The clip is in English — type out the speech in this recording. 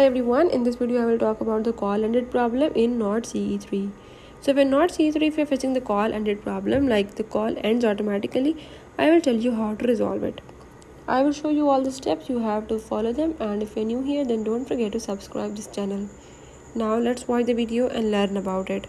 Hi everyone, in this video I will talk about the call ended problem in Nord CE3. So when Nord CE3 if you're facing the call ended problem like the call ends automatically, I will tell you how to resolve it. I will show you all the steps you have to follow them and if you're new here then don't forget to subscribe this channel. Now let's watch the video and learn about it.